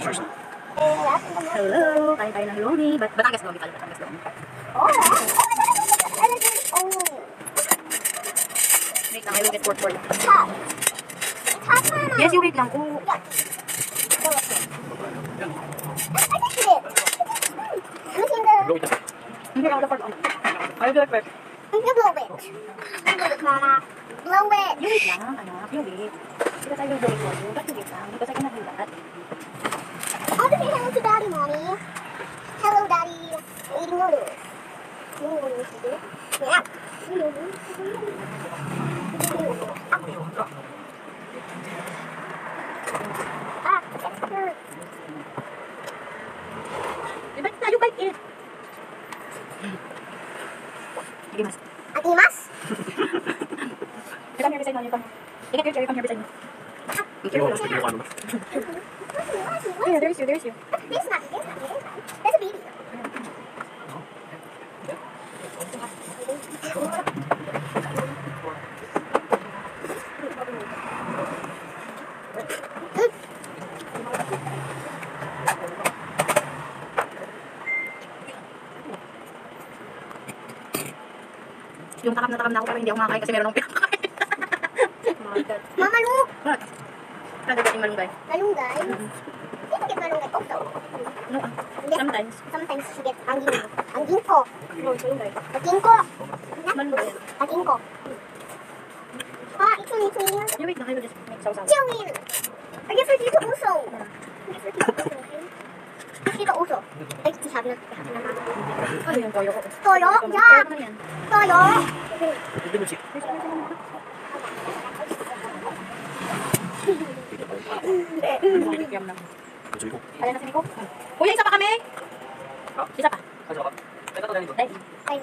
First. Hello! Kain tayo ng lomi. Bat Batangas lomi pala. Batangas lomi. Oh, oh. Oh, Wait lang, I will get pork for you. Yes, you wait lang. Oh, Yeah. I tasted it. I'm seeing the. Blow it up. hindi ako pork. I will do it first. You blow it. You blow it, Mama. Blow it. You wait lang, anak. You wait. Because I will do it for you. Just you wait lang. Because I cannot do that. Yung takam na ako pero hindi ako makakain kasi meron akong pinakain. Oh. Mama, look. What? Kagagating malunggay. Malunggay. People get malunggay also. No, ah. Hindi. Sometimes. Sometimes you get ang ginko. Ang ginko. No, malunggay. Ang ginko. Malunggay. Ang ginko. Ah, ito ni ito niya. Yeah, wait. I will just make sausaw. Jungin. I guess for dito uso. I guess for dito uso. Dito uso. Ay, sihab na. Ano yung toyo ko? Toyo? Yeah. Toyo. Hindi mo siya. Ayan na si Nico. Kuya, isa pa kami. Isa pa. Dahil. Ay,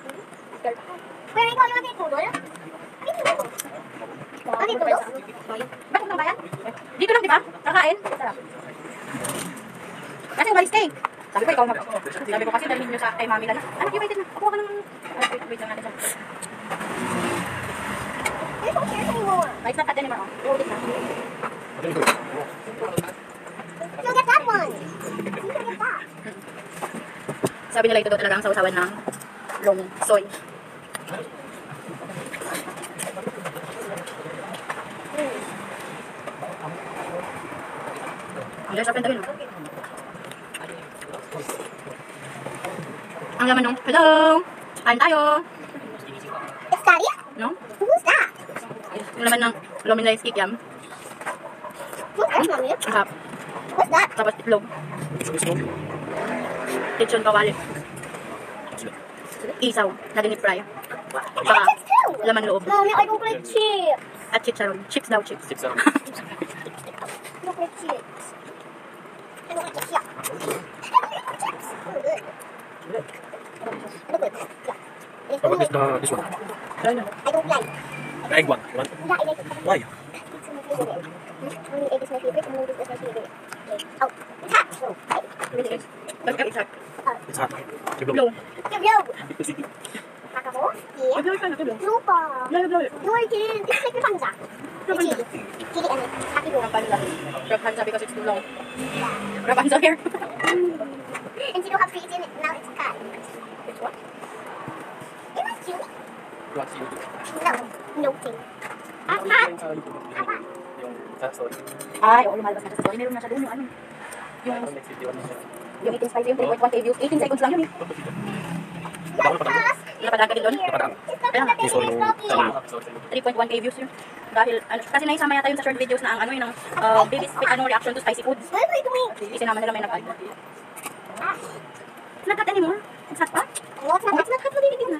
Where ikaw yung dito doon? Ah, dito doon? Ba't kung bayan? Dito lang, di ba? Kakain. Sarap. Kasi umalis ka eh. Sabi ko, ikaw mag... Sabi ko kasi dalhin nyo sa kay mami na. Anak, you waited na. Kukuha ka ng... Ah, wait, wait lang natin siya. There's no chairs anymore. Ay, it's not cut anymore. Na. You'll get that one. You get that. Sabi nila ito daw talaga ang sausawan ng long soy. There's a friend again. Ang laman nung, hello! Kain tayo! It's Daddy? No? Who's that? Yung laman ng luminous kikiam. Who's that, Mommy? Ang sarap. What's that? Tapos itlog. Lechon kawali. Isaw. Na dinip fry. I Saka chips laman loob. Mommy, I don't like chips. At chicharon. Chips daw, chips. Six seven. I don't like chips. What is the, this one? I don't like. The egg one. You want? Yeah, I like it. Why? Only egg is my favorite. Only egg is my favorite. Oh, it's hot. Oh, really nice. Okay, it's hot. It's hot. You're blow. You're blow. Because you. Kakao. Yeah. You're blowing. You're blowing. Lupa. Yeah, you're blowing. You're blowing. It's like the panda. Chili. Chili and it. Happy blow. Rapanza. Rapanza because it's too long. Yeah. Rapanza here. You want to see YouTube? No. No thing. Ah, Yung sa YouTube. Ah. Yung sa story. Ay, oo, lumalabas na sa story. Meron na siya doon yung ano. Yung, Yung next video. ano siya? yung 18 spicy, yung 3.1k views. 18 seconds lang yun eh. Parang- Yes. Napadaan ka din doon? Napadaan. Kaya nga. Yung story yung is sa talking. episode sa YouTube. 3.1k views yun. Dahil, ano, kasi naisama yata yun sa short videos na ang ano yun, ang uh, baby's ano, reaction to spicy foods. Doing? Isinama nila may. Ah. Not hot anymore. Pa? No, Oh, not. it's not hot. Maliligid na.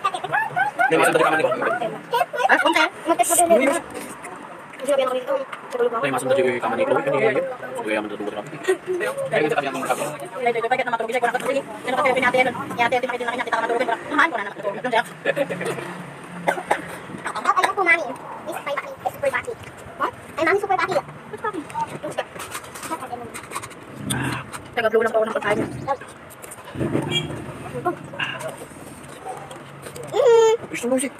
Dari satu rekaman ini. Masuk kamar itu, ini ya, kita Dan pakai ya? Ini apa. eerste muziek.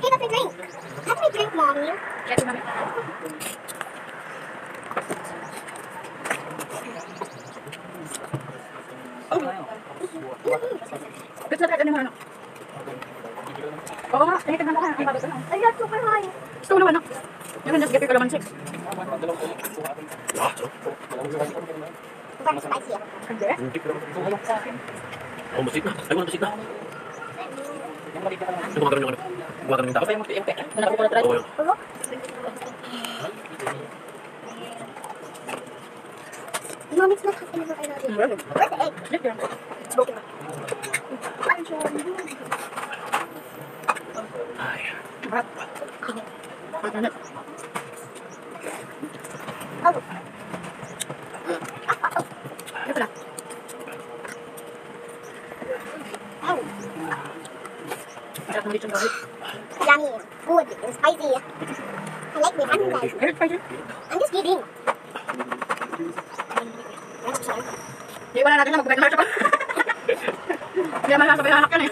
Give up a drink. Have me drink, mommy. Kecelakaan naman ini mana? nga, kahit ang halahan, ang babas ano? Ay, that's super high. Gusto ko naman, no? Yung nasa gabi ko naman, six. Ah, so? masih spicy ako. Hindi? Sa akin. masih masik na. Ay, wala masik na. Ito gumagano yung ano? Gumagano yung tao? Yung peka? Oo, Yummy, good, spicy. I like the honey. Very spicy. I'm just kidding. Ini wala natin na magbabayad Hindi ada sasabihin anak Anak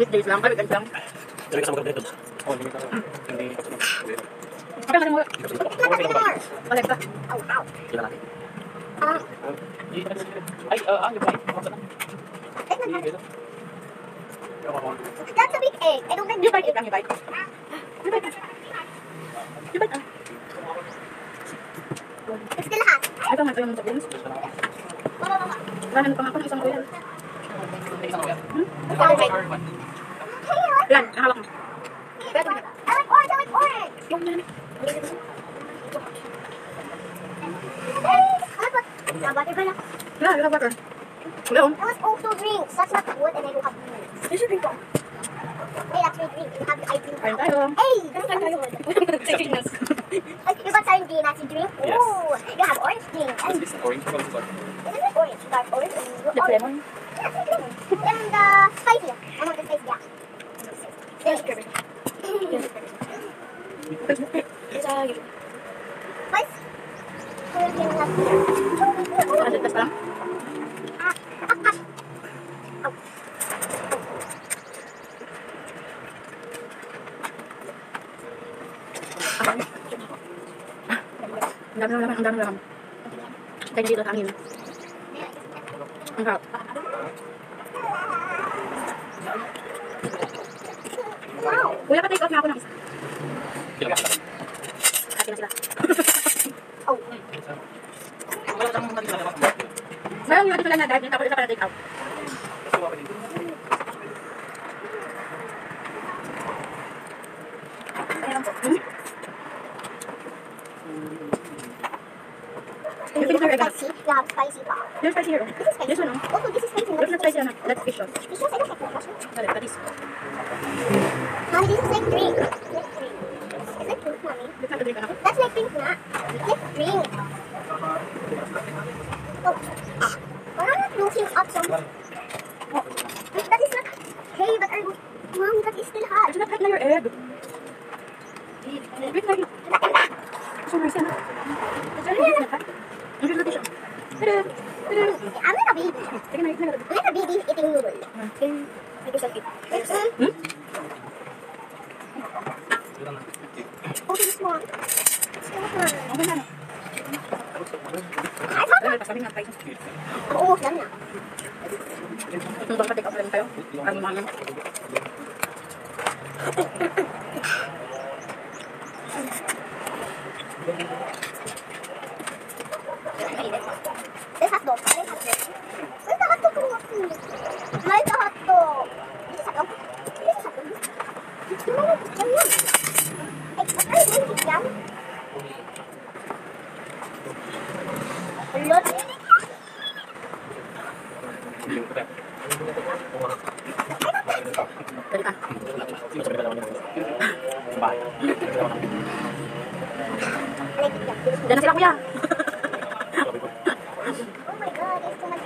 Weekdays lang. Ay, weekends lang. Dali kasama ka dito. Oh, hindi ka. Hindi ka. Kailan mo? Balik ka. Oh, wow. Kailan natin? Um, Ay, ah, ang gabay. that's a big egg. I don't like You bite it you bite. You bite. You bite ah. It's still hot. Ito nga ito yung sabihin. Mama, mama. Ramen pa nga ako ng isang oil. Hey, what? Yan, nahawak mo. I like orange. I like orange. Yung yan. I like what? Yeah, pala. Yeah, you have water. Wala oh. That was also drinks. That's not wood, and I don't have drinks. You should drink po. Hey, that's my drink. You have I drink. Kain tayo. Hey, that's not my wood. Chickenness. Like, you got sardine as your drink? Yes. Oh, you have orange drink. And is. This orange. Isn't it orange? Dark orange? The orange. lemon. Yeah, lemon. And uh, spicy. I want the spicy, yeah. dia suka bisa bisa gitu mas ada tes sekarang Ang dami ng laman, ang dami ng laman. Kita hindi ito angin. Ang harap. Kuya, pa-take out nga ako ng isa. Kailan ka? Akin na sila. Oh. Mayroong yung pala na dahil tapos isa pala take out. Have spicy. Have spicy pa. There's spicy here. This is spicy. This one, oh. Also, this is spicy. There's not spicy enough. That's fish sauce. It's just, I don't like that. Dali, patis. Mommy, this I think it's like drink. Like drink. Mommy? That's like drink, huh? That's like drink, Oh. Ah. Why are you looking up some... Oh. That is not... Hey, but are... Mom, that is still hot. Do not cut your egg. I'm not a baby. I'm not a baby eating noodles. Hmm? Like yourself eat. Hmm? Oo, dami na. Baka take off lang tayo. Ang mga Diyan na sila kuya. Oh my god, there's so much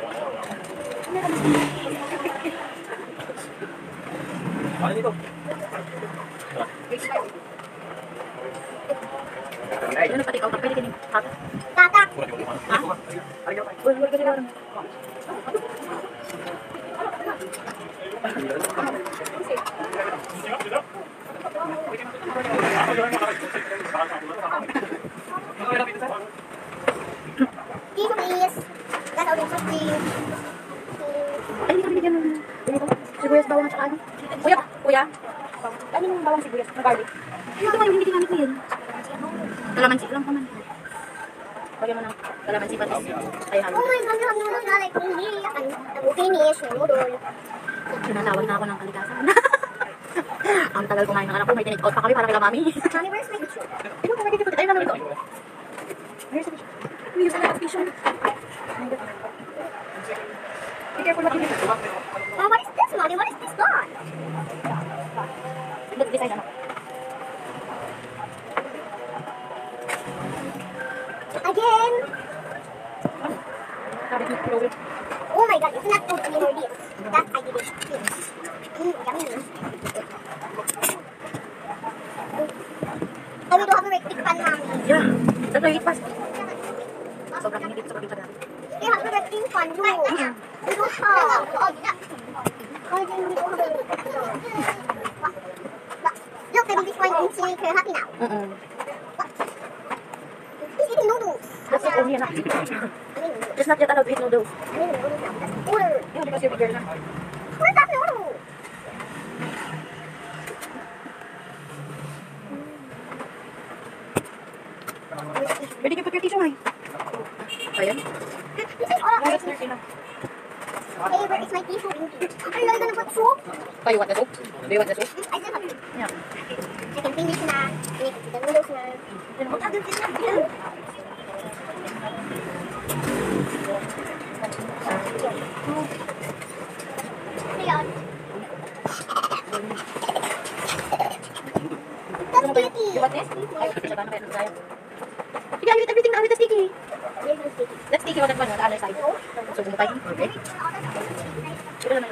Diyan na pa-take out. Pwede kini. Hot. Tata. Ha? Uy, uy, kasi parang- Dito, please. That's all the soft drinks. Ay, hindi ka binigyan ng ganito. Sibuyas, bawang, at saka ano. Kuya, kuya. Ano yung bawang sibuyas na garlic? Ito yung hindi ginamit ko yun? Kalamansi lang naman. Lagyan mo ng kalamansi patis. Ay, halo. Oh my god, you have noodles na like hindi. Ang finish, noodle. Tinatawag na ako ng kalikasan. Ang tagal kumain ng anak ko. May tinake out pa kami para kay mami. Mommy, where's my tissue? Ano ka nagkikita? Tayo namin ito. Where's the fish? We use a lot of fish on it. Be careful what you do. デザイナーの。Make her happy now. Mm-mm. He's eating noodles. That's not only enough. Just not yet allowed to eat noodles. I mean noodles now. That's noodles. Yeah, because you're bigger na. Where's that noodle? Where did you put your tissue, Mai? Ayan. This is all Oh, That's na. Where is my tissue? Are you gonna put soup? Oh, you want the soup? Do you want the soup? I still have Yeah. I can finish na. The noodles na. Then, I'll do this na. Ayan. That's sticky. You want this? Ay, siya ba na kayo tayo? Eat everything na with the sticky. The sticky. Let's sticky on that one, on the other side. So, bumutay. Okay.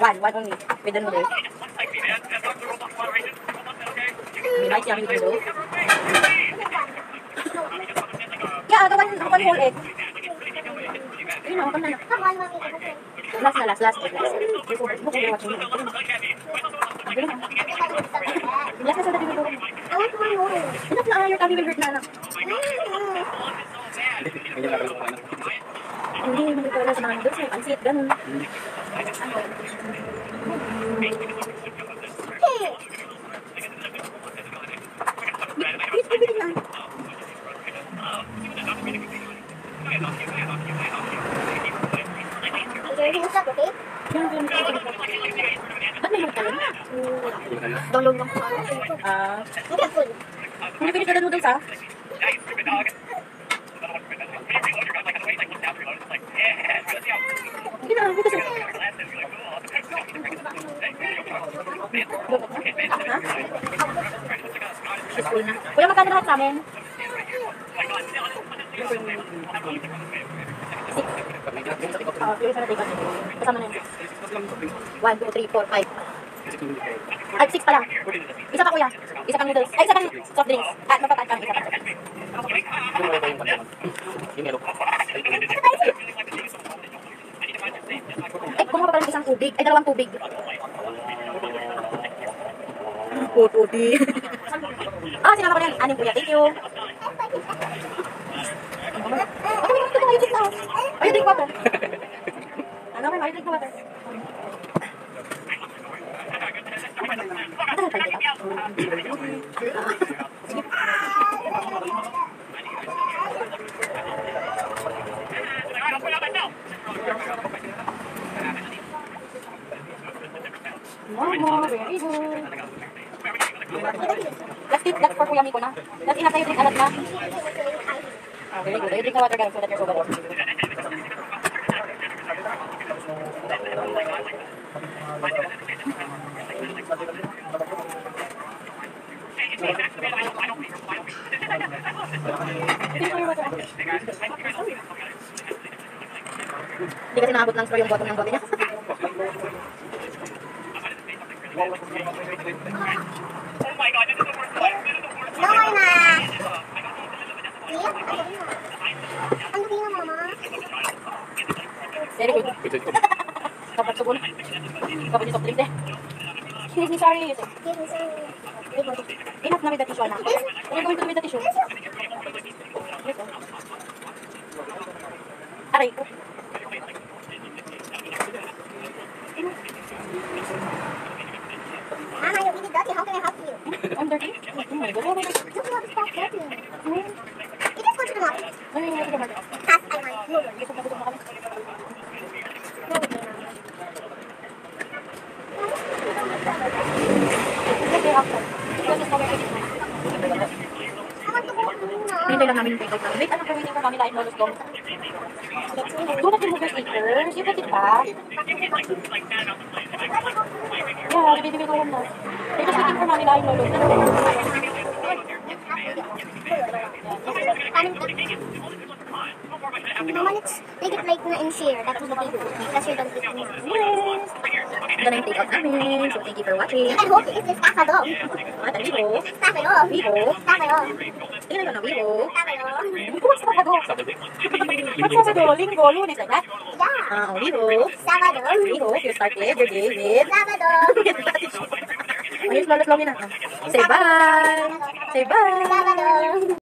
one. One, only. With the noodle. You like yummy noodle? Yeah, the one, the one whole egg. Ayun, ako na. Okay. Last na, last, last. Last. Look over watching. Last na sa dati noodle. I want more noodles. Enough na, ah, your tummy will hurt na Download lang. Ah. Hindi full. Hindi pwede ka download sa? Hindi na, hindi kasi. Ha? Full na. Kuya, magkano lahat sa amin? Ah, yung isa na take out. Kasama na yun. One, two, three, four, five. Ay, six pala. Isa pa kuya. Isa pang noodles. Ay, isa pang soft drinks. At magpapaat kang isa pa. Pandaman. Yung meron. Eh, kumuha pa pala ng isang tubig. Ay, dalawang tubig. Po, tubig. ah, sinama ko na yan. Anim kuya. Thank you. 那怎么办？那怎么办？那怎么办？那怎么办？那怎么办？Drink na water guys so that you're sober. Hindi kasi naabot ng straw yung bottom ng bote niya. Bawal na. Iya? Ang gabi na, mama. Very good. Ito, ito. Dapat subon. Dapat soft drink eh. Excuse me, sorry. Excuse me, sorry. Libot. Enough na the tissue, anak. Are you going to the tissue? Yes, oh. Aray ko. Mama, you're really dirty. How can I help you? I'm dirty. Oh my God. Look, you have to stop dirty. You just go to the mall. Ay, ay, ay, ay. Pass, I want. Move. Gusto na Wait, ano gamitin ko mami na inolos ko? Tulad mij mga stickers, yung kapit ba? Yeah, bibigay ko lang na. Ito sticker mami dat. inolos. Minutes, make it like dat in share. That would be dat Because you don't get then I think of coming. So thank you for watching. And hope is this staff. What a Vivo. Staff. Vivo. Staff at Vivo. Staff Lingo lunes like that. Yeah. Uh, Vivo. Staff. Vivo. You start later, David. Staff at all. Ayos, lalat lang yun. Say bye. Say bye.